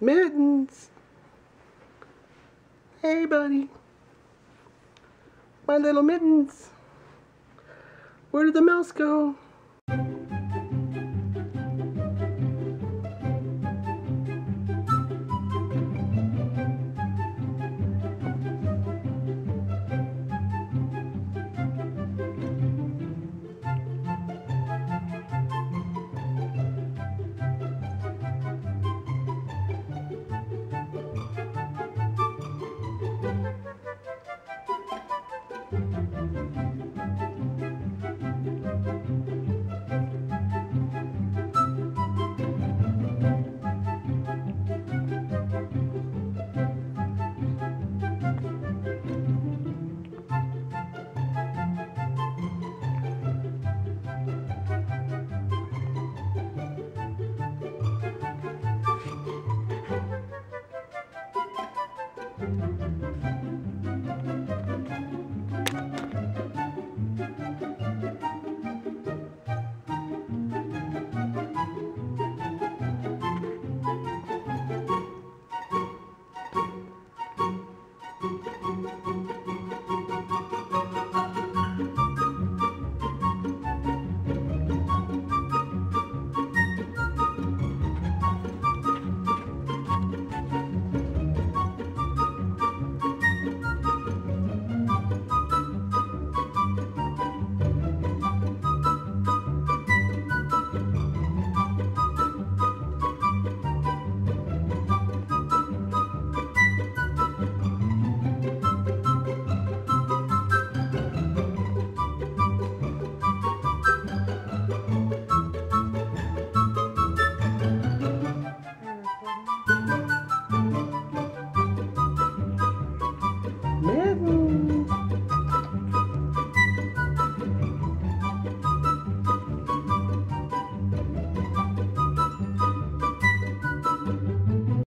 Mittens. Hey, buddy. My little mittens. Where did the mouse go?